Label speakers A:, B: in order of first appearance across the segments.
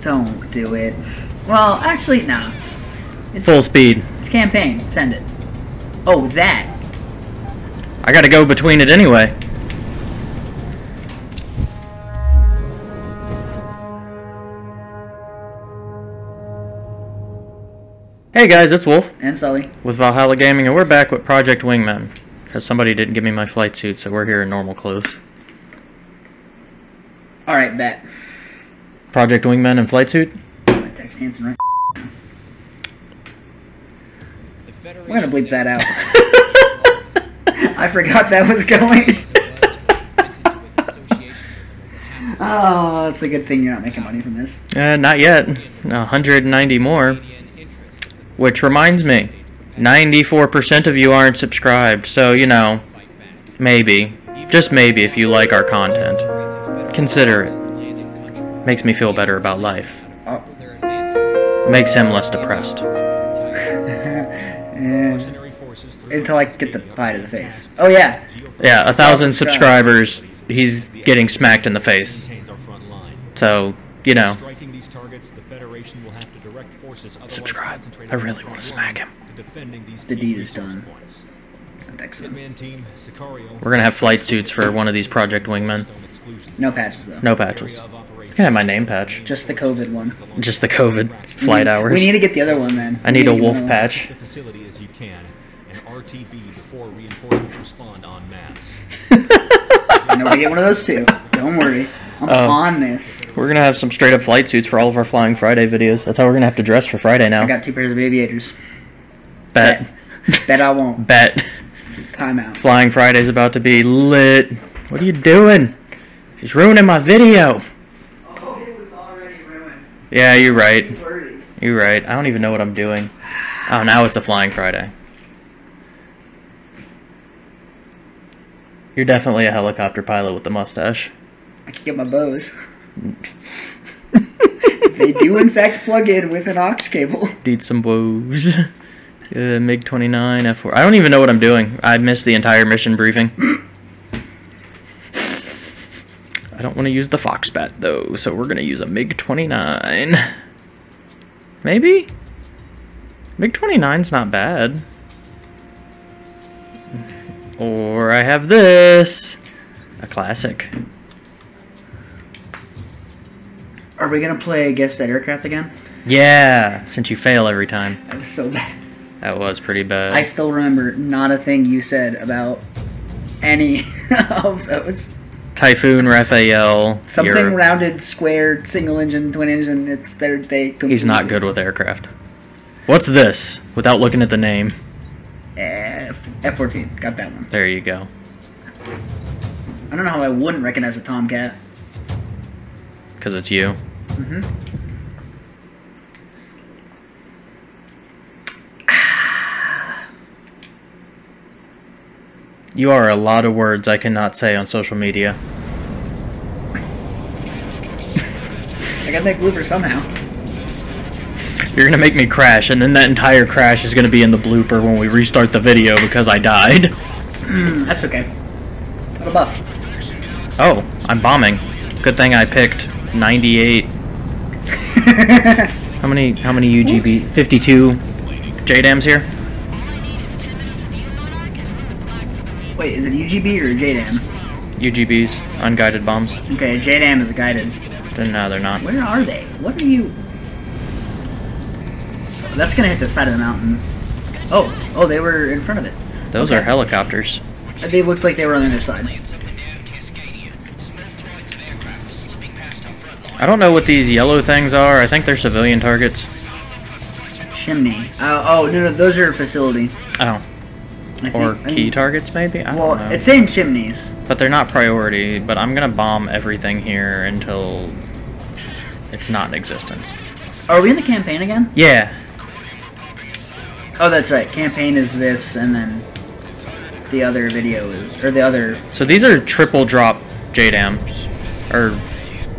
A: Don't do it. Well, actually, nah.
B: Full speed.
A: It's campaign. Send it. Oh, that.
B: I gotta go between it anyway. Hey guys, it's Wolf
A: And Sully.
B: with Valhalla Gaming, and we're back with Project Wingman. Because somebody didn't give me my flight suit, so we're here in normal clothes.
A: Alright, bet.
B: Project Wingman and flight suit?
A: Text Hanson, right? We're gonna bleep that out. I forgot that was going. Oh, it's a good thing you're not making money from this.
B: Uh, not yet. 190 more. Which reminds me, 94% of you aren't subscribed, so, you know, maybe, just maybe if you like our content, consider it. Makes me feel better about life.
A: Oh.
B: Makes him less depressed.
A: Until I get the pie to the face. Oh yeah.
B: Yeah, a thousand subscribers, he's getting smacked in the face. So, you know,
C: these targets, the Federation will have to direct forces otherwise
B: Subscribe. I really smack him.
C: to defending these
A: The deed is done. Excellent.
C: Hitman team, Sicario,
B: we're gonna have flight suits for one of these Project Wingmen.
C: Stone exclusions.
A: No patches though.
B: No patches.
C: Area of
B: You
C: operation.
B: can have my name patch.
A: Just the COVID one.
B: Just the COVID flight
A: we,
B: hours.
A: We need to get the other one then.
B: I need a
A: We to get
B: wolf patch.
C: the facility as you can, and RTB before reinforcements respond en masse.
A: I know we get one of those too. Don't worry. I'm
B: Oh.
A: on this.
B: We're gonna have some straight up flight suits for all of our Flying Friday videos. That's how we're gonna have to dress for Friday now.
A: I got two pairs of aviators.
B: Bet.
A: Bet I won't.
B: Bet.
A: Timeout.
B: Flying Friday's about to be lit. What are you doing? She's ruining my video.
A: Oh, it was already ruined.
B: Yeah, you're right. You're right. I don't even know what I'm doing. Oh, now it's a Flying Friday. You're definitely a helicopter pilot with the mustache.
A: I can get my bows. they do in fact plug in with an aux cable.
B: Need some woes. Uh, MiG 29 F4. I don't even know what I'm doing. I missed the entire mission briefing. I don't want to use the Foxbat though, so we're gonna use a MiG 29. Maybe? MiG 29's not bad. Or I have this. A classic.
A: Are we gonna play guess that aircraft again?
B: Yeah, since you fail every time.
A: That was so bad.
B: That was pretty bad.
A: I still remember not a thing you said about any of those.
B: Typhoon, Rafale.
A: Something rounded, squared, single engine, twin engine. It's there. They.
B: He's not good with aircraft. What's this? Without looking at the name.
A: F fourteen. Got that one.
B: There you go.
A: I don't know how I wouldn't recognize a Tomcat.
B: Because it's you.
A: Mm-hmm.
B: You are a lot of words I cannot say on social media.
A: I got that blooper somehow.
B: You're gonna make me crash, and then that entire crash is gonna be in the blooper when we restart the video because I died.
A: Mm, that's okay. Got a buff.
B: Oh, I'm bombing. Good thing I picked 98. How many? How many UGB? 52 JDAMs here.
A: Wait, is it UGB or JDAM?
B: UGBs, unguided bombs.
A: Okay, JDAM is guided.
B: Then no, they're not.
A: Where are they? What are you? That's gonna hit the side of the mountain. Oh, oh, they were in front of it.
B: Those
A: Okay.
B: are helicopters.
A: They looked like they were on the other side.
B: I don't know what these yellow things are. I think they're civilian targets.
A: Chimney. Uh, oh, no, no, those are facility.
B: Oh,
A: I
B: or key targets maybe. I
A: Well,
B: don't know.
A: it's saying chimneys.
B: but they're not priority. But I'm gonna bomb everything here until it's not in existence.
A: Are we in the campaign again?
B: Yeah.
A: Oh, that's right. Campaign is this, and then the other video is, or the other
B: So these are triple drop JDAMs, or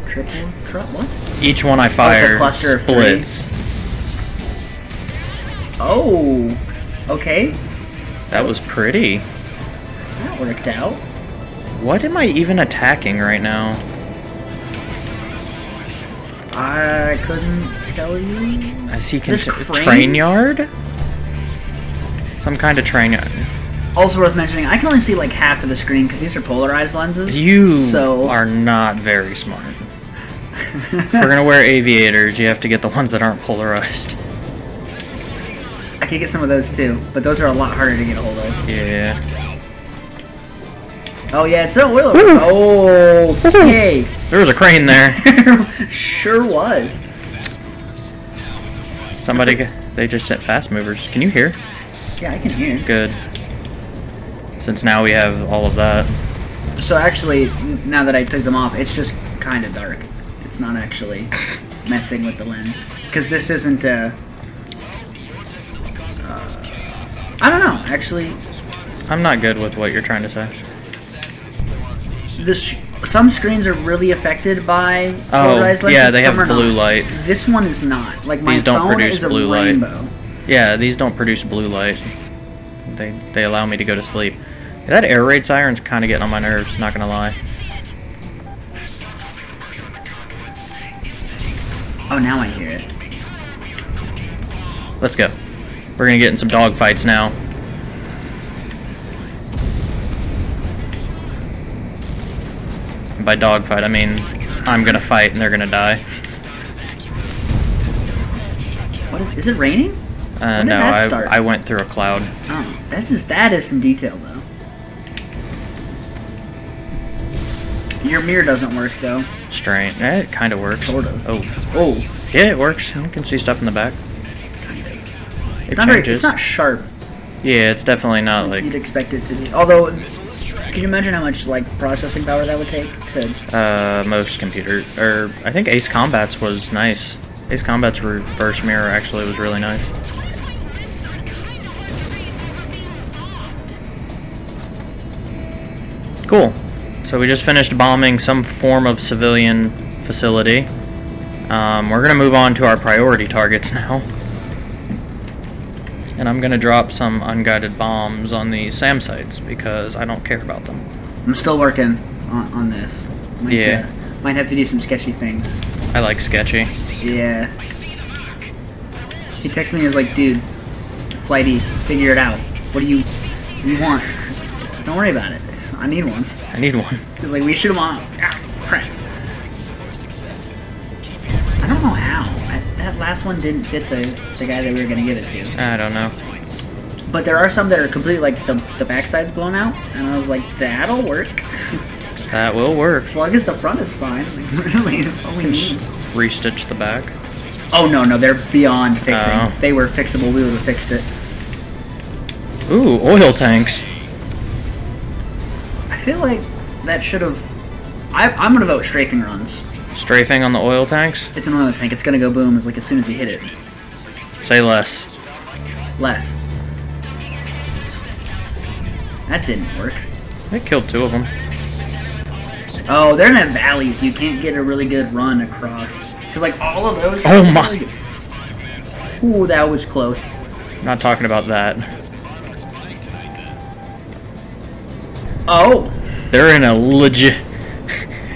A: triple drop. What?
B: each one I fire
A: cluster of three?
B: splits.
A: Oh, okay.
B: That was pretty.
A: That worked out.
B: What am I even attacking right now?
A: I couldn't tell you.
B: I see
A: There's
B: cont-
A: cranes?
B: train yard. Some kind of train yard.
A: Also worth mentioning, I can only see like half of the screen because these are polarized lenses.
B: You
A: so
B: are not very smart. We're gonna wear aviators, you have to get the ones that aren't polarized.
A: Could get some of those too, but those are a lot harder to get a hold of.
B: Yeah.
A: Oh yeah, it's an oil.
B: Woo!
A: Oh, okay.
B: There was a crane there.
A: sure was.
B: Somebody, they just sent fast movers. Can you hear?
A: Yeah, I can hear.
B: Good. Since now we have all of that.
A: So actually, now that I took them off, it's just kind of dark. It's not actually messing with the lens because this isn't a. Uh, I don't know. Actually,
B: I'm not good with what you're trying to say.
A: this some screens are really affected by
B: Oh,
A: polarized lenses.
B: yeah, they have blue
A: not.
B: light.
A: This one is not. Like my
B: These don't
A: phone
B: produce
A: is a
B: blue light.
A: rainbow.
B: Yeah, these don't produce blue light. They they allow me to go to sleep. That air raid siren's kind of getting on my nerves. Not gonna lie.
A: Oh, now I hear it.
B: Let's go. We're gonna get in some dog fights now. And by dog fight, I mean I'm gonna fight and they're gonna die.
A: What is, is it raining?
B: Uh, no, I
A: start?
B: I went through a cloud.
A: Oh, that's just that is some detail though. Your mirror doesn't work though.
B: Strange. Eh, it kind of works.
A: Sort of.
B: Oh,
A: Oh,
B: yeah, it works. You can see stuff in the back.
A: Kind of.
B: It
A: It's not very. It's not sharp.
B: Yeah, it's definitely not
A: like
B: like
A: you'd expect it to be. Although, can you imagine how much like processing power that would take to?
B: uh, most computers, Or I think Ace Combat's was nice. Ace Combat's reverse mirror actually was really nice. Cool. So we just finished bombing some form of civilian facility. Um, we're gonna move on to our priority targets now. And I'm gonna drop some unguided bombs on the SAM sites because I don't care about them.
A: I'm still working on, on this. Might,
B: Yeah.
A: uh, might have to do some sketchy things.
B: I like sketchy.
A: Yeah. He texted me and was like, dude, flighty, figure it out. What do you, what do you want? Like, Don't worry about it. I need one.
B: I need one.
A: He's like, we shoot him on. Last one didn't fit the, the guy that we were going to give it to.
B: I don't know.
A: But there are some that are completely, like, the, the backside's blown out. And I was like, that'll work.
B: That will work.
A: as long as the front is fine. Like, really, that's all we need.
B: Restitch the back.
A: Oh, no, no, they're beyond fixing.
B: Oh.
A: If they were fixable, we would have fixed it.
B: Ooh, oil tanks.
A: I feel like that should have... I, I'm going to vote strafing runs.
B: Strafing on the oil tanks?
A: It's an oil tank. It's going to go boom as, like, as soon as you hit it.
B: Say less.
A: Less. That didn't work.
B: They killed two of them.
A: Oh, they're in the valleys. You can't get a really good run across. Because, like, all of those...
B: Oh my-
A: Ooh, that was close.
B: Not talking about that.
A: Oh!
B: They're in a legit.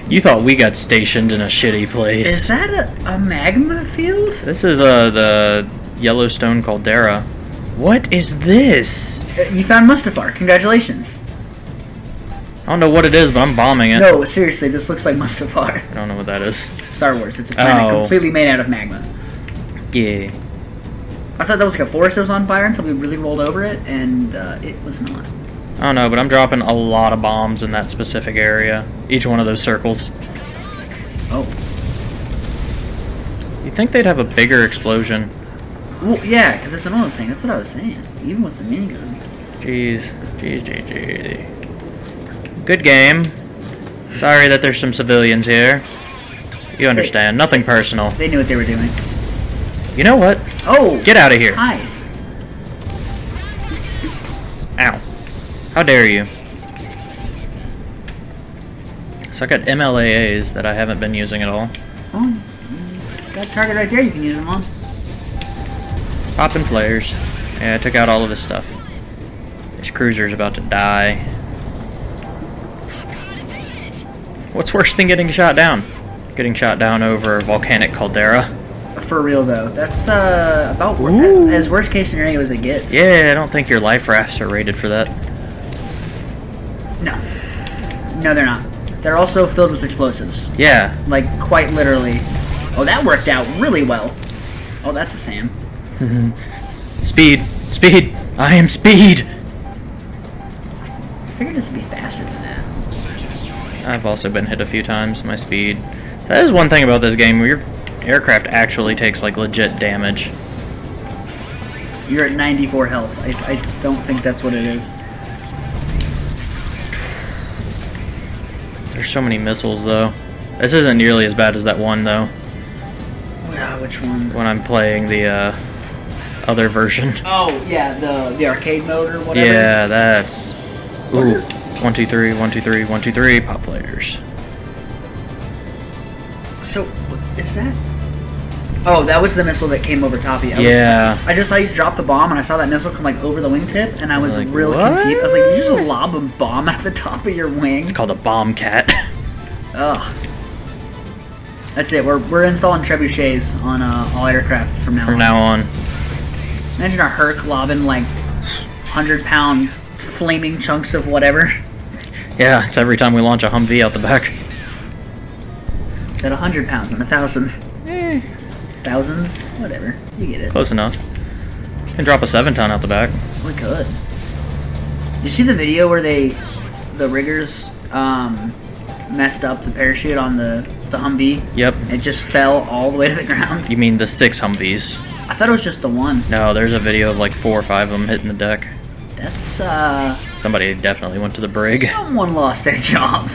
B: You thought we got stationed in a shitty place.
A: Is that a, a magma field?
B: This is uh the Yellowstone caldera. What is this?
A: Uh, You found Mustafar. Congratulations.
B: I don't know what it is, but I'm bombing it.
A: No, seriously, this looks like Mustafar.
B: I don't know what that is.
A: Star Wars. It's a planet
B: Oh.
A: completely made out of magma.
B: Yeah.
A: I thought that was like a forest that was on fire until we really rolled over it, and uh, it was not.
B: I don't know, but I'm dropping a lot of bombs in that specific area. Each one of those circles.
A: Oh.
B: You'd think they'd have a bigger explosion.
A: Well, yeah, because it's an oil tank. That's what I was saying. Even with the minigun.
B: Jeez. Jeez, jeez, jeez. Good game. Sorry that there's some civilians here. You understand. Nothing personal.
A: They knew what they were doing.
B: You know what?
A: Oh!
B: Get out of here.
A: Hi.
B: How dare you? So I got MLAAs that I haven't been using at all.
A: Oh, mm, got a target right there you can use them on.
B: Popping flares. Yeah, I took out all of his stuff. This cruiser's about to die. What's worse than getting shot down? getting shot down over a volcanic caldera.
A: For real though, that's uh, about
B: Ooh.
A: as worst case scenario as it gets.
B: Yeah, I don't think your life rafts are rated for that.
A: No. No, they're not. They're also filled with explosives.
B: Yeah.
A: Like, quite literally. Oh, that worked out really well. Oh, that's a Sam. Mm-hmm.
B: Speed. Speed. I am speed.
A: I figured this would be faster than that.
B: I've also been hit a few times. My speed. That is one thing about this game. Your aircraft actually takes like legit damage.
A: You're at 94 health. I, I don't think that's what it is.
B: There's so many missiles though. This isn't nearly as bad as that one though.
A: Ah, which one?
B: When I'm playing the uh, other version.
A: Oh, yeah, the the arcade mode or whatever.
B: Yeah, that's. Ooh. One, two, three, one, two, three, one, two, three. Pop players.
A: So, what is that? Oh, that was the missile that came over top of you.
B: Yeah.
A: I just saw you drop the bomb, and I saw that missile come like over the wingtip, and I was
B: Like,
A: real
B: what?
A: confused. I was like, you just lob a bomb at the top of your wing?"
B: It's called a bomb cat.
A: Ugh. That's it. We're we're installing trebuchets on uh, all aircraft from now on.
B: From
A: on.
B: now on.
A: Imagine a Herc lobbing like hundred pound flaming chunks of whatever.
B: Yeah, it's every time we launch a Humvee out the back.
A: At a hundred pounds and a thousand? Thousands? Whatever. You get it.
B: Close enough. Can drop a seven ton out the back.
A: We could. You see the video where they, the riggers, um, messed up the parachute on the the Humvee?
B: Yep.
A: It just fell all the way to the ground.
B: You mean the six Humvees?
A: I thought it was just the one.
B: No, there's a video of like four or five of them hitting the deck.
A: That's uh,
B: Somebody definitely went to the brig.
A: someone lost their job.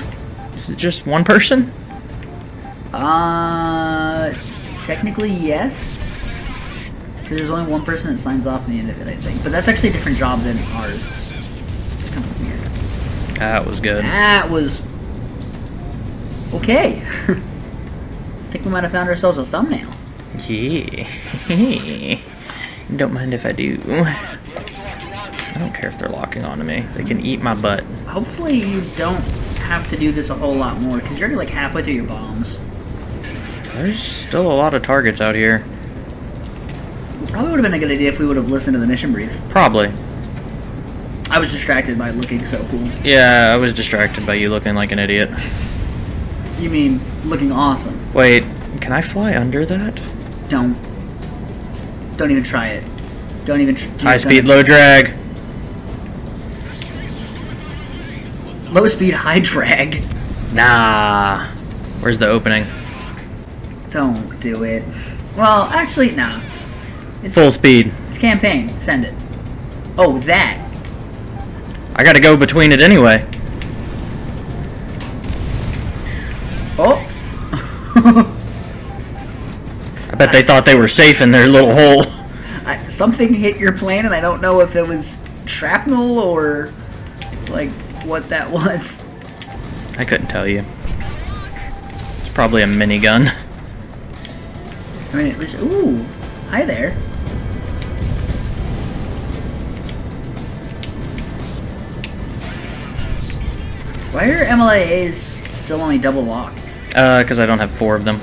B: Is it just one person?
A: Uh, technically yes. 'Cause There's only one person that signs off in the end of it, I think. But that's actually a different job than ours. It's, it's kind of weird.
B: That was good.
A: That was okay. I think we might have found ourselves a thumbnail.
B: Yeah. don't mind if I do. I don't care if they're locking onto me. They can eat my butt.
A: Hopefully you don't have to do this a whole lot more because you're already like halfway through your bombs.
B: There's still a lot of targets out here.
A: Probably would have been a good idea if we would have listened to the mission brief.
B: Probably.
A: I was distracted by looking so cool.
B: Yeah, I was distracted by you looking like an idiot.
A: You mean looking awesome?
B: Wait, can I fly under that?
A: Don't. Don't even try it. Don't even. Tr-
B: High speed, low drag.
A: Low speed, high drag.
B: Nah. Where's the opening?
A: Don't do it. Well, actually, no. It's,
B: Full speed.
A: it's campaign. Send it. Oh, that.
B: I gotta go between it anyway.
A: Oh.
B: I bet they thought they were safe in their little hole.
A: I, something hit your plane, and I don't know if it was shrapnel or like what that was.
B: I couldn't tell you. It's probably a minigun.
A: I mean, it was. Ooh, hi there. Why are MLAAs still only double locked?
B: Uh, because I don't have four of them.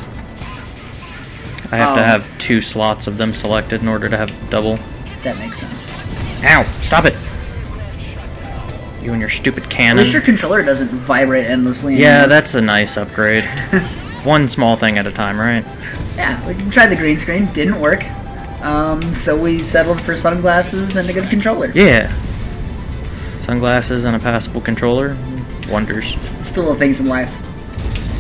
B: I have to
A: Oh.
B: have two slots of them selected in order to have double.
A: That makes sense.
B: Ow! Stop it! You and your stupid cannon.
A: At least your controller doesn't vibrate endlessly.
B: Yeah,
A: anymore.
B: that's a nice upgrade. One small thing at a time, right?
A: Yeah, we tried the green screen, didn't work. Um, so we settled for sunglasses and a good controller.
B: Yeah. Sunglasses and a passable controller. Wonders.
A: Still little things in life.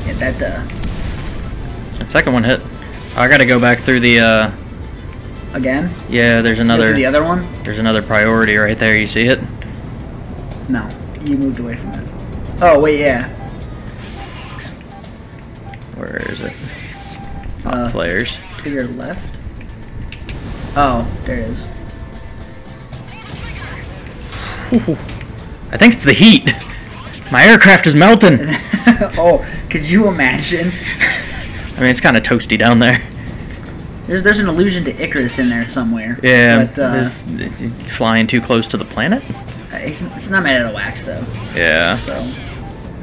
A: Yeah, that uh,
B: That second one hit. I gotta go back through the, uh...
A: again.
B: Yeah, there's another...
A: the other one.
B: There's another priority right there, you see it?
A: No, you moved away from it. Oh wait, yeah.
B: Where is it? Top
A: Uh,
B: flares.
A: To your left. Oh, there it is.
B: I think it's the heat. My aircraft is melting.
A: oh, could you imagine?
B: I mean, it's kind of toasty down there.
A: There's there's an allusion to Icarus in there somewhere.
B: Yeah,
A: But uh,
B: it's- it's flying too close to the planet.
A: it's, it's not made out of wax though.
B: Yeah,
A: So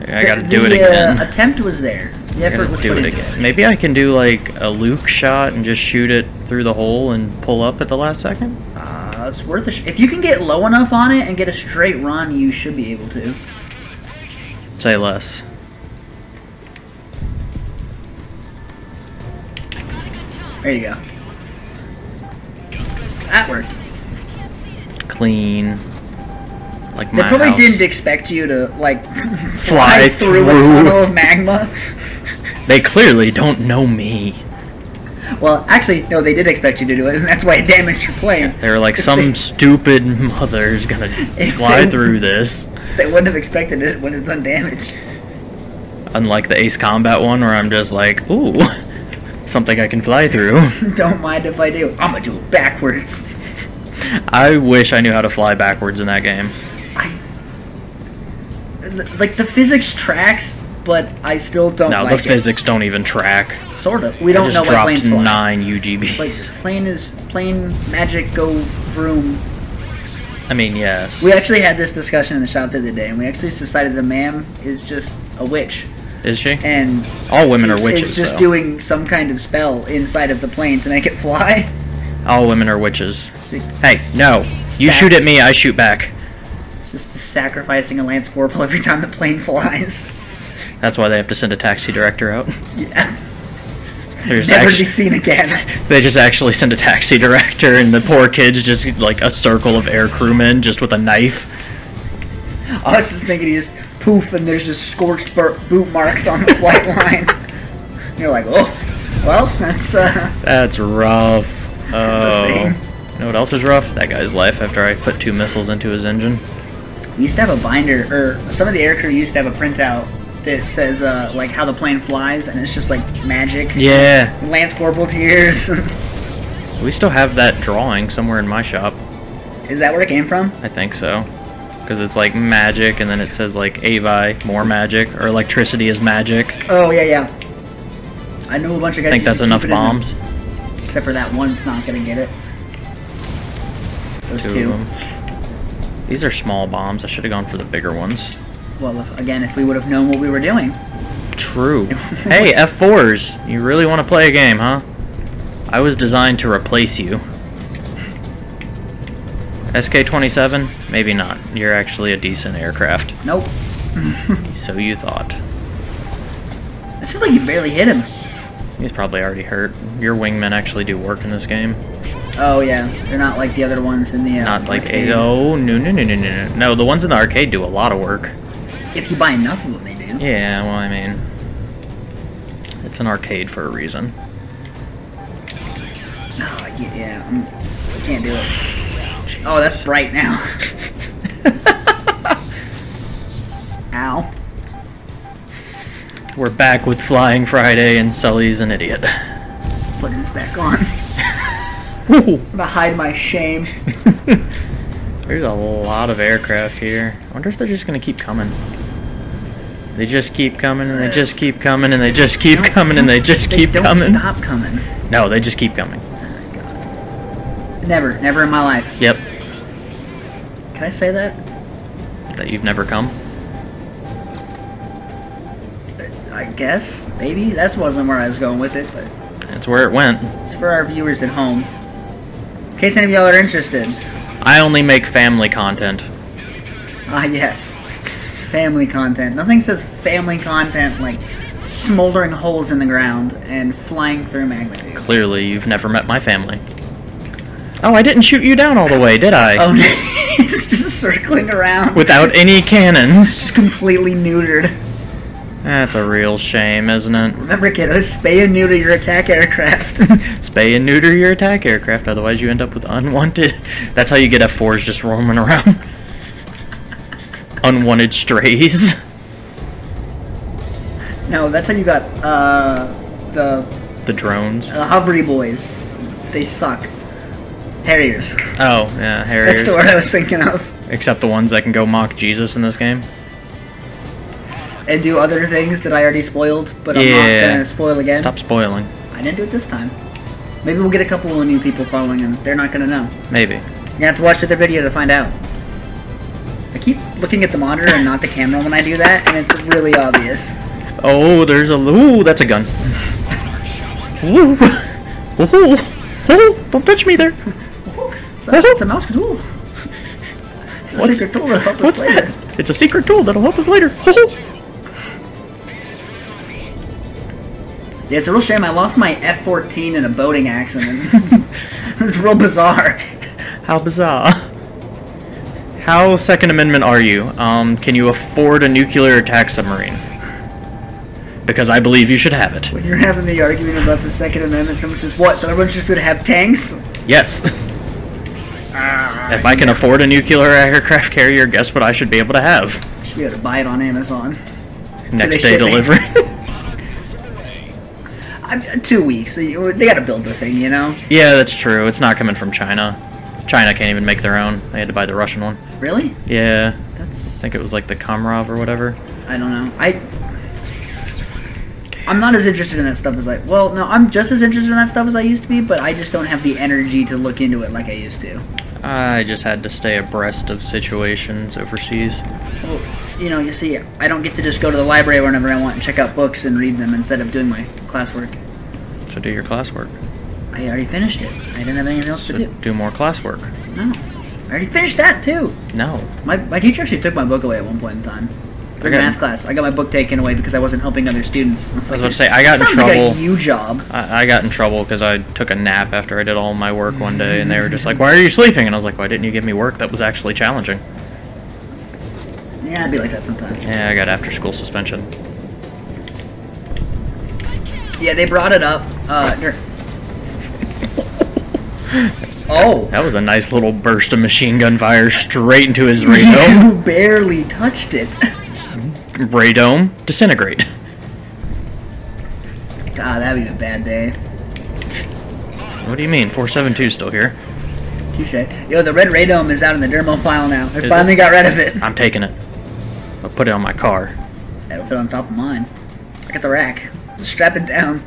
B: I gotta
A: The-
B: do it
A: the,
B: again.
A: Uh, attempt was there. The effort was
B: do it again. Maybe I can do like a Luke shot and just shoot it through the hole and pull up at the last second.
A: Uh, it's worth if you can get low enough on it and get a straight run, you should be able to.
B: Say less.
A: There you go. That worked.
B: Clean. Like
A: They probably
B: house.
A: didn't expect you to like
B: Fly
A: through, a tunnel of magma.
B: They clearly don't know me.
A: Well, actually, no, they did expect you to do it, and that's why it damaged your plane.
B: They were like, some
A: they-
B: stupid mother's gonna fly
A: they-
B: through this.
A: They wouldn't have expected it when it's done damage.
B: Unlike the Ace Combat one, where I'm just like, ooh, something I can fly through.
A: Don't mind if I do. I'm gonna do it backwards.
B: I wish I knew how to fly backwards in that game.
A: I like the physics tracks, but I still don't
B: No,
A: like
B: the physics don't even track.
A: Sort of. We don't know
B: just
A: what planes
B: dropped
A: fly.
B: nine UGBs.
A: Like plane is plane magic go vroom.
B: I mean, yes.
A: We actually had this discussion in the shop the other day, and we actually decided the ma'am is just a witch,
B: Is she?
A: and
B: All women are witches,
A: is just
B: though.
A: doing some kind of spell inside of the plane to make it fly.
B: All women are witches. Hey, no. You shoot at me, I shoot back.
A: Sacrificing a lance corporal every time the plane flies.
B: That's why they have to send a taxi director out.
A: Yeah. Never to
B: actu-
A: be seen again.
B: They just actually send a taxi director, and the poor kid's just like a circle of air crewmen just with a knife.
A: I was just thinking, he just poof, and there's just scorched boot marks on the flight line. You're like, oh, well, that's uh,
B: That's rough.
A: That's a
B: Oh.
A: thing.
B: You know what else is rough? That guy's life after I put two missiles into his engine.
A: We used to have a binder, or some of the aircrew used to have a printout that says uh, like how the plane flies, and it's just like magic.
B: Yeah.
A: Lance corporal tears.
B: We still have that drawing somewhere in my shop.
A: Is that where it came from?
B: I think so. Because it's like magic, and then it says like Avi, more magic, or electricity is magic.
A: Oh yeah, yeah. I know a bunch of guys.
B: I think that's enough
A: keep it in there.
B: bombs.
A: Except for that one's not gonna get it. Those
B: Two
A: two.
B: These are small bombs. I should have gone for the bigger ones.
A: Well, if, again, if we would have known what we were doing.
B: True. hey, F4s. You really want to play a game, huh? I was designed to replace you. SK-27? Maybe not. You're actually a decent aircraft.
A: Nope.
B: So you thought.
A: I feel like you barely hit him.
B: He's probably already hurt. Your wingmen actually do work in this game.
A: Oh yeah, they're not like the other ones in the. Uh,
B: Not like
A: arcade.
B: a oh no no no no no no no the ones in the arcade do a lot of work.
A: If you buy enough of them, they do.
B: Yeah, well I mean, it's an arcade for a reason.
A: No, I can't, yeah, I'm, I can't do it. Oh, that's bright now. Ow.
B: We're back with Flying Friday and Sully's an idiot.
A: Putting this back on.
B: Woo.
A: I'm gonna hide my shame.
B: There's a lot of aircraft here. I wonder if they're just gonna keep coming. They just keep coming and they just keep coming and they just keep coming and they just
A: They
B: keep
A: don't
B: coming.
A: stop coming.
B: No, they just keep coming.
A: Never, never in my life.
B: Yep.
A: Can I say that?
B: That you've never come.
A: I guess. Maybe. That wasn't where I was going with it, but
B: That's where it went.
A: it's for our viewers at home. In case any of y'all are interested.
B: I only make family content.
A: Ah, yes. Family content. Nothing says family content like smoldering holes in the ground and flying through magma.
B: Clearly, you've never met my family. Oh, I didn't shoot you down all the way, did I?
A: Oh, it's just circling around.
B: Without any cannons.
A: Just completely neutered.
B: That's a real shame, isn't it?
A: Remember, kiddos, spay and neuter your attack aircraft.
B: Spay and neuter your attack aircraft, otherwise you end up with unwanted. That's how you get F4s just roaming around. Unwanted strays.
A: no, that's how you got uh, the
B: The drones.
A: the hovery boys. They suck. Harriers.
B: Oh, yeah, Harriers.
A: That's the word I was thinking of.
B: Except the ones that can go Mach Jesus in this game.
A: And do other things that I already spoiled, but I'm
B: Yeah.
A: not gonna spoil again.
B: Stop spoiling.
A: I didn't do it this time. Maybe we'll get a couple of new people following and they're not gonna know.
B: Maybe.
A: You have to watch the other video to find out. I keep looking at the monitor and not the camera when I do that, and it's really obvious.
B: Oh, there's a ooh, that's a gun. Ooh, ooh, ooh, don't touch me there.
A: So, it's a mouse tool. It's a
B: What's-
A: secret tool that'll help us
B: What's
A: later.
B: that? It's a secret tool that'll help us later.
A: Yeah, it's a real shame. I lost my F-14 in a boating accident. it was real bizarre.
B: How bizarre. How Second Amendment are you? Um, can you afford a nuclear attack submarine? Because I believe you should have it.
A: When you're having the argument about the Second Amendment, someone says, "What? So everyone's just going to have tanks?"
B: Yes.
A: Ah,
B: If I can afford a nuclear aircraft carrier, guess what I should be able to have?
A: I should be able to buy it on Amazon.
B: Next
A: they
B: day
A: ship me.
B: delivery.
A: I'm, two weeks. They got to build the thing, you know?
B: yeah, that's true. It's not coming from China. China can't even make their own. They had to buy the Russian one.
A: Really?
B: Yeah,
A: That's
B: I think it was like the Komrov or whatever.
A: I don't know. I I'm not as interested in that stuff as I well, no, I'm just as interested in that stuff as I used to be, but I just don't have the energy to look into it like I used to.
B: I just had to stay abreast of situations overseas.
A: Well, you know, you see, I don't get to just go to the library whenever I want and check out books and read them instead of doing my classwork.
B: So do your classwork.
A: I already finished it. I didn't have anything else to do.
B: do more classwork.
A: No. I already finished that too.
B: No.
A: My, my teacher actually took my book away at one point in time. In math class, I got my book taken away because I wasn't helping other students. I was,
B: I was about to say, I got in
A: like
B: trouble.
A: a you job.
B: I, I got in trouble because I took a nap after I did all my work one day, and they were just like, "Why are you sleeping?" And I was like, "Why didn't you give me work that was actually challenging?"
A: Yeah, I'd be like that sometimes.
B: Yeah, I got after school suspension.
A: Yeah, they brought it up. Uh, oh,
B: That was a nice little burst of machine gun fire straight into his radome.
A: you barely touched it.
B: radome disintegrate.
A: God, that'd be a bad day.
B: What do you mean? 472 still here.
A: Touche. Yo, the red radome is out in the dermo pile now. I
B: Is
A: finally
B: it?
A: got rid of it.
B: I'm taking it. I'll put it on my car.
A: That'll fit on top of mine. I got the rack. Strap it down.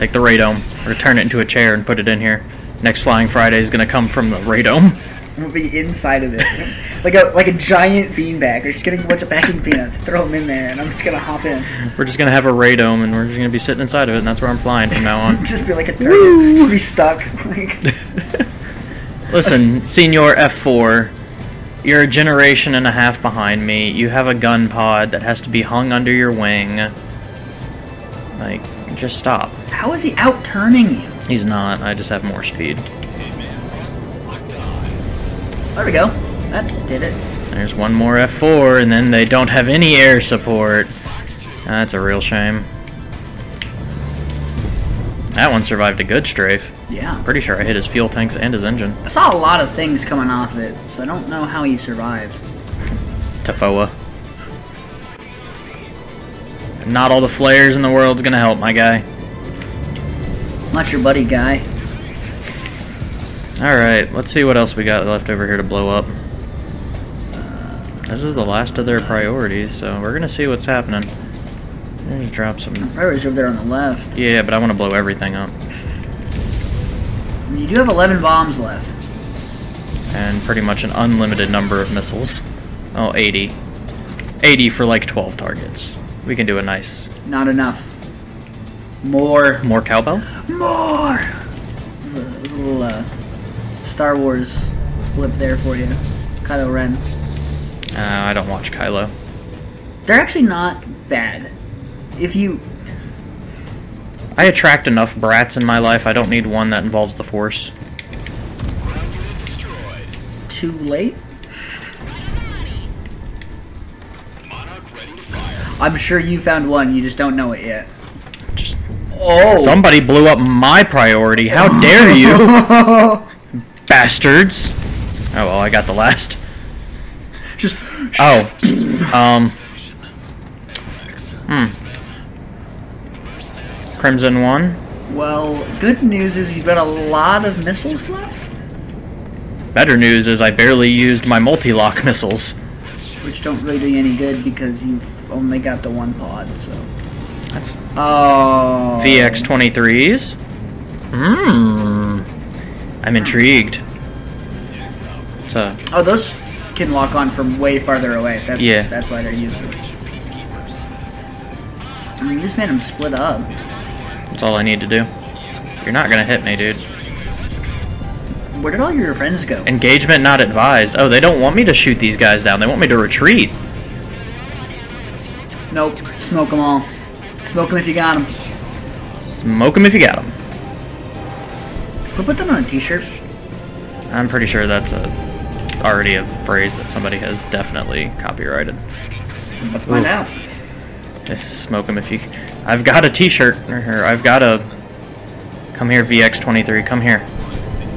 B: Take the radome. We're turn it into a chair and put it in here. Next Flying Friday is gonna come from the radome.
A: Gonna be inside of it, like a like a giant beanbag. We're just getting a bunch of packing peanuts, throw them in there, and I'm just gonna hop in.
B: We're just gonna have a radome and we're just gonna be sitting inside of it, and that's where I'm flying from now on.
A: Just be like a turtle. Just be stuck.
B: Listen, Senior F4, you're a generation and a half behind me. You have a gun pod that has to be hung under your wing. Like, just stop.
A: How is he out turning you?
B: He's not. I just have more speed.
A: There we go. That did it.
B: There's one more F4, and then they don't have any air support. That's a real shame. That one survived a good strafe.
A: Yeah.
B: I'm Pretty sure I hit his fuel tanks and his engine.
A: I saw a lot of things coming off it, so I don't know how he survived.
B: Tafoa. Not all the flares in the world's gonna help, my guy.
A: Not your buddy guy.
B: Alright, let's see what else we got left over here to blow up. This is the last of their priorities, so we're gonna see what's happening. Let's drop some.
A: Priorities over there on the left.
B: Yeah, but I want to blow everything up.
A: You do have 11 bombs left.
B: And pretty much an unlimited number of missiles. Oh, 80. 80 for like 12 targets. We can do a nice.
A: Not enough. More.
B: More cowbell?
A: More! There's a, little uh, Star Wars flip there for you. Kylo Ren.
B: Uh, I don't watch Kylo.
A: They're actually not bad. If you.
B: I attract enough brats in my life, I don't need one that involves the Force.
A: Too late? I'm sure you found one, you just don't know it yet. Oh!
B: Somebody blew up my priority. How dare you, bastards! Oh well, I got the last.
A: just.
B: Oh, um, hmm. Crimson one.
A: Well, good news is you've got a lot of missiles left,
B: Better news is I barely used my multi-lock missiles.
A: which don't really do you any good because you've only got the one pod, so.
B: That's
A: Oh.
B: VX-23s. Hmm. I'm intrigued. So,
A: Oh, those can lock on from way farther away. That's,
B: Yeah.
A: That's why they're useful. I mean, you just made them split up.
B: That's all I need to do. You're not gonna hit me, dude.
A: Where did all your friends go?
B: Engagement not advised. Oh, they don't want me to shoot these guys down. They want me to retreat.
A: Nope. Smoke them all. Smoke them if you got them.
B: Smoke them if you got them.
A: Put them on a t-shirt.
B: I'm pretty sure that's a already a phrase that somebody has definitely copyrighted.
A: Let's find out.
B: This is smoke 'em if you. I've got a T-shirt. Or I've got a. Come here, VX23. Come here.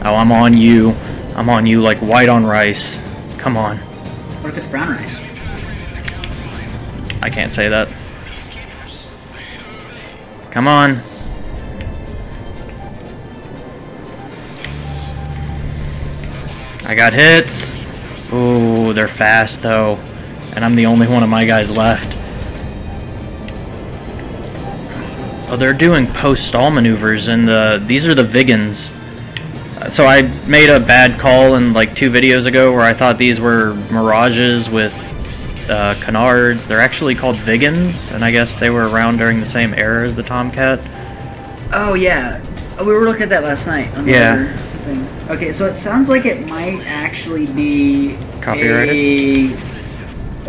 B: Oh, I'm on you. I'm on you like white on rice. Come on.
A: What if it's brown rice?
B: I can't say that. Come on. I got hits. Ooh, they're fast though. And I'm the only one of my guys left. Oh, they're doing post-stall maneuvers, and the these are the Viggens. Uh, So I made a bad call in like two videos ago where I thought these were Mirages with uh, Canards. They're actually called Viggens, and I guess they were around during the same era as the Tomcat.
A: Oh yeah, oh, we were looking at that last night. On
B: Yeah.
A: thing. Okay, so it sounds like it might actually be
B: Copyrighted?
A: a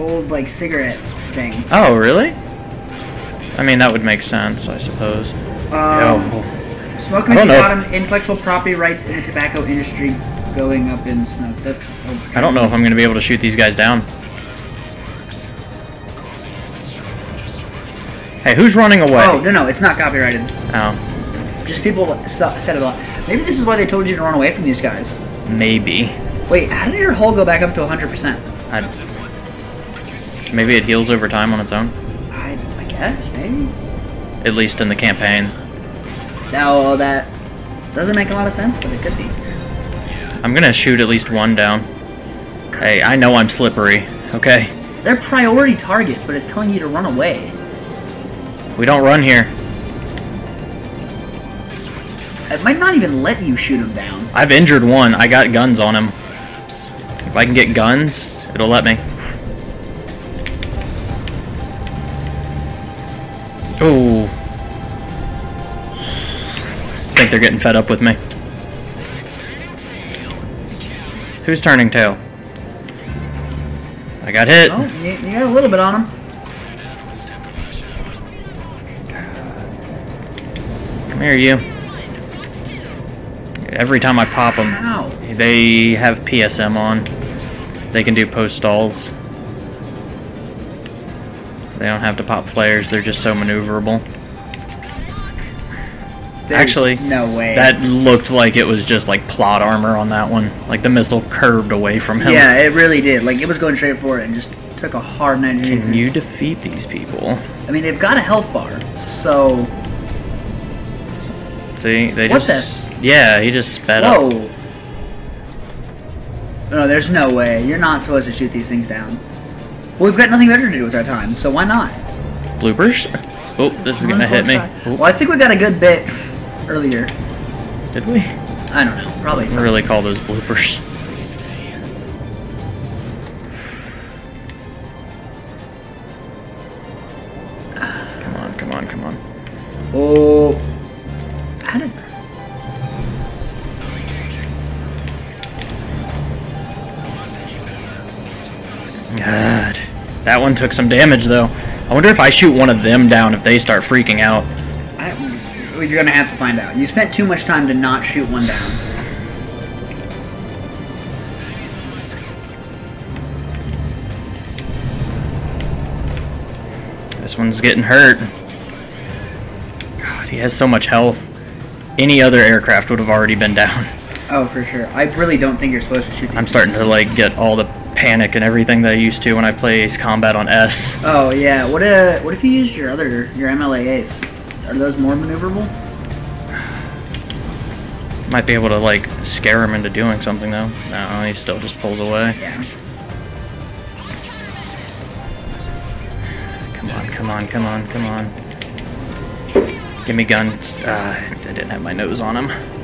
A: old like cigarette thing.
B: Oh, really? I mean, that would make sense, I suppose.
A: Um,
B: Yo.
A: Smoke
B: I
A: and
B: don't know if-
A: bottom intellectual property rights in the tobacco industry going up in smoke. That's.
B: I don't know if I'm going to be able to shoot these guys down. Hey, who's running away?
A: Oh no no, it's not copyrighted.
B: Oh,
A: Just people said it a lot. Maybe this is why they told you to run away from these guys.
B: maybe.
A: Wait, how did your hull go back up to 100%?
B: I, maybe it heals over time on its own.
A: I, I guess maybe.
B: At least in the campaign.
A: No, that doesn't make a lot of sense, but it could be.
B: I'm going to shoot at least one down. Hey, I know I'm slippery, okay?
A: They're priority targets, but it's telling you to run away.
B: We don't run here.
A: It might not even let you shoot them down.
B: I've injured one. I got guns on him. If I can get guns, it'll let me. Oh. I think they're getting fed up with me. Who's turning tail? I got hit.
A: Oh, you, got a little bit on them.
B: Come here, you. Every time I pop them,
A: Ow.
B: they have PSM on. They can do post stalls. They don't have to pop flares, they're just so maneuverable.
A: There's
B: Actually,
A: no way.
B: That looked like it was just like plot armor on that one. Like the missile curved away from him.
A: yeah, it really did. Like it was going straight for it and just took a hard 90
B: Can you defeat these people?
A: I mean, they've got a health bar, so
B: See, they
A: What's
B: just yeah, he just sped
A: whoa.
B: up.
A: No, there's no way. You're not supposed to shoot these things down. Well, we've got nothing better to do with our time, so why not?
B: Bloopers? Oh, this is gonna hit me. Oh,
A: Well, I think we got a good bit earlier.
B: did we?
A: I don't know. Probably
B: I really call those bloopers. One took some damage though. I wonder if I shoot one of them down if they start freaking out.
A: I, you're gonna have to find out. You spent too much time to not shoot one down.
B: This one's getting hurt. God, he has so much health. Any other aircraft would have already been down.
A: Oh, for sure. I really don't think you're supposed to shoot these.
B: I'm starting to like get all the panic and everything that I used to when I play Ace Combat on S.
A: Oh yeah. What uh? What if you used your other your MLAAs? Are those more maneuverable?
B: Might be able to like scare him into doing something though. No, he still just pulls away.
A: Yeah.
B: Come on, come on, come on, come on. Give me guns. Uh, I didn't have my nose on him.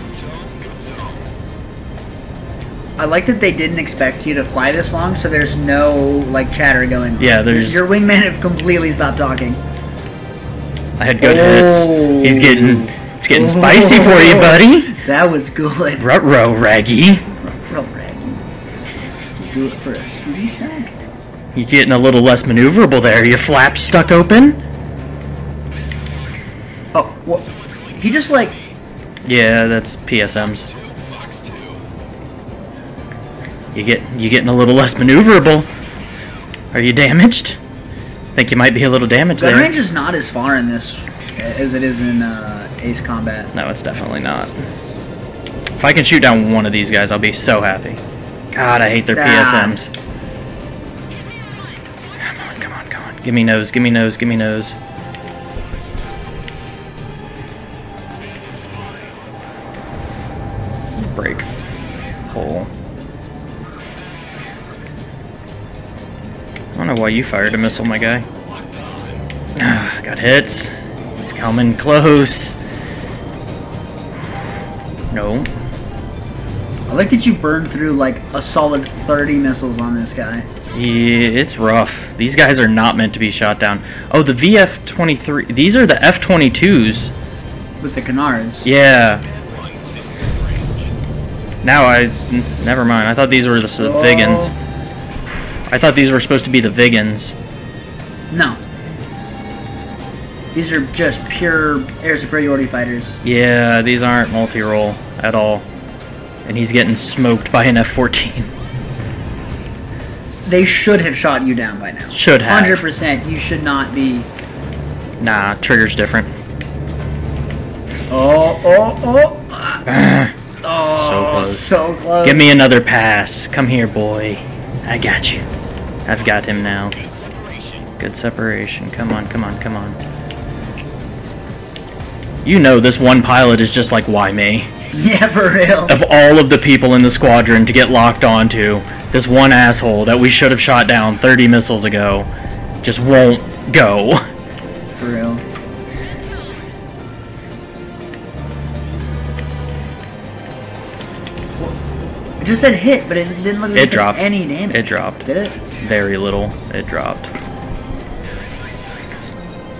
B: I
A: like that they didn't expect you to fly this long, so there's no like chatter going on.
B: Yeah, there's-
A: your wingman have completely stopped talking.
B: I had good
A: Oh.
B: hits. He's oh. getting it's getting spicy for you, buddy.
A: That was good.
B: Rutro raggy.
A: Real raggy. Do it for a scooty sack.
B: You're getting a little less maneuverable there. Your flaps stuck open.
A: Oh, what? He just like
B: Yeah, that's PSMs. You get you getting a little less maneuverable. Are you damaged? Think you might be a little damaged
A: gun
B: there.
A: range is not as far in this as it is in uh, Ace Combat.
B: No, it's definitely not. If I can shoot down one of these guys, I'll be so happy. God, I hate their
A: Ah.
B: PSMs. Come on, come on, come on. Give me nose, give me nose, give me nose. Don't know why you fired a missile, my guy. Ah, got hits. He's coming close. No.
A: I like that you burned through like a solid 30 missiles on this guy.
B: Yeah, it's rough. These guys are not meant to be shot down. Oh, the VF-23. These are the F-22s.
A: With the canards.
B: Yeah. Now I... Never mind. I thought these were the
A: Oh.
B: Viggens. I thought these were supposed to be the Viggens.
A: No. These are just pure air superiority fighters.
B: Yeah, these aren't multi-role at all. And he's getting smoked by an F-14.
A: They should have shot you down by now.
B: Should have.
A: 100%. You should not be.
B: Nah, trigger's different.
A: Oh, oh, oh. ah, Oh,
B: So close.
A: So close.
B: Give me another pass. Come here, boy. I got you. I've got him now. Good separation. Come on, come on, come on. You know this one pilot is just like, why me?
A: Yeah, for real.
B: Of all of the people in the squadron to get locked onto, this one asshole that we should have shot down 30 missiles ago just won't go.
A: For real. It just said hit, but it didn't look like
B: It dropped.
A: any damage.
B: It dropped.
A: Did it?
B: Very little. It dropped.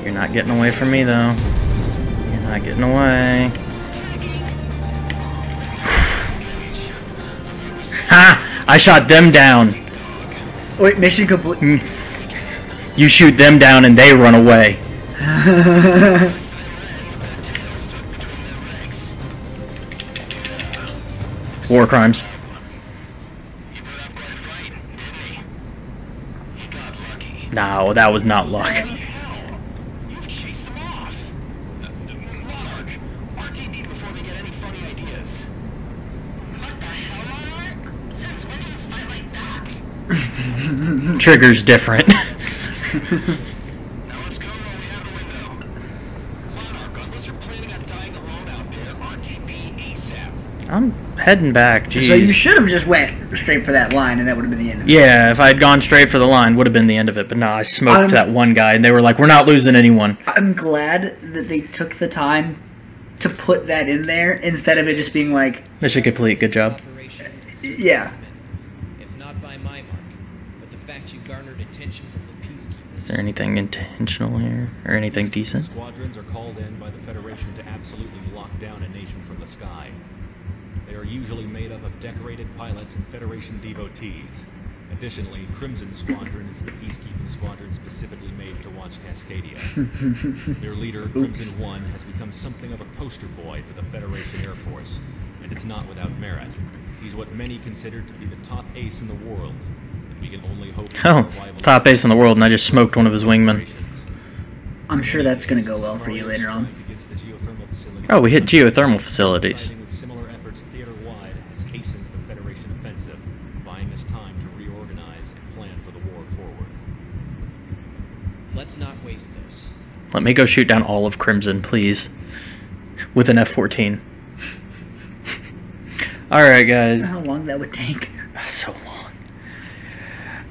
B: You're not getting away from me, though. You're not getting away. ha! I shot them down.
A: Wait, mission complete.
B: Hmm. You shoot them down and they run away. War crimes. No, that was not luck.
D: You've chased them off. Uh, Monarch, RTB before they get any funny ideas. What the hell, Monarch? Since when do you fight like that?
B: Trigger's different.
D: Now let's go while we have the window. Monarch, unless you're planning on dying alone out there, RTB ASAP.
B: I'm heading back. Jeez.
A: So you should have just went straight for that line, and that would have been the end of it.
B: Yeah, if I had gone straight for the line, would have been the end of it. But no, I smoked
A: I'm-
B: that one guy, and they were like, "We're not losing anyone."
A: I'm glad that they took the time to put that in there instead of it just being like,
B: Mission complete. Good job.
A: yeah.
E: If not by my mark, but the fact you garnered attention from the peacekeepers.
B: Is there anything intentional here, or anything decent?
C: Squadrons are called in by the Federation to absolutely lock down a nation from the sky. They are usually made up of decorated pilots and Federation devotees. Additionally, Crimson Squadron is the peacekeeping squadron specifically made to watch Cascadia. Their leader, Crimson One, has become something of a poster boy for the Federation Air Force, and it's not without merit. He's what many consider to be the top ace in the world, and we can only hope
B: Oh,
C: the arrival of
B: top ace in the world, and I just smoked one of his wingmen.
A: I'm sure that's going to go well for you later on.
C: Against the geothermal facilities
B: Oh, we hit geothermal facilities.
C: Coinciding with similar efforts theater-wide has has hastened the Federation offensive, buying us time to reorganize and plan for the war forward.
E: Let's not waste this.
B: Let me go shoot down all of Crimson, please. With an F 14. Alright, guys.
A: How long that would take?
B: So long.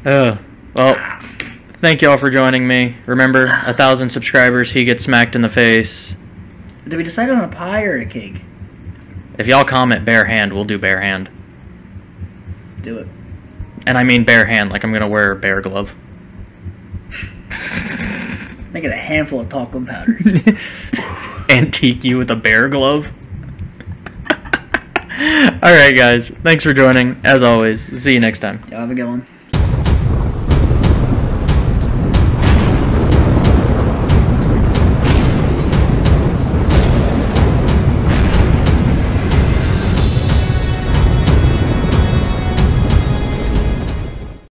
B: Uh, well, thank y'all for joining me. Remember, a thousand subscribers, he gets smacked in the face.
A: Did we decide on a pie or a cake?
B: If y'all comment bare hand, we'll do bare hand.
A: Do it.
B: And I mean bare hand, like I'm gonna wear a bear glove.
A: Make it a handful of talcum powder.
B: Antique you with a bear glove. Alright, guys. Thanks for joining. As always, see you next time.
A: Y'all have a good one.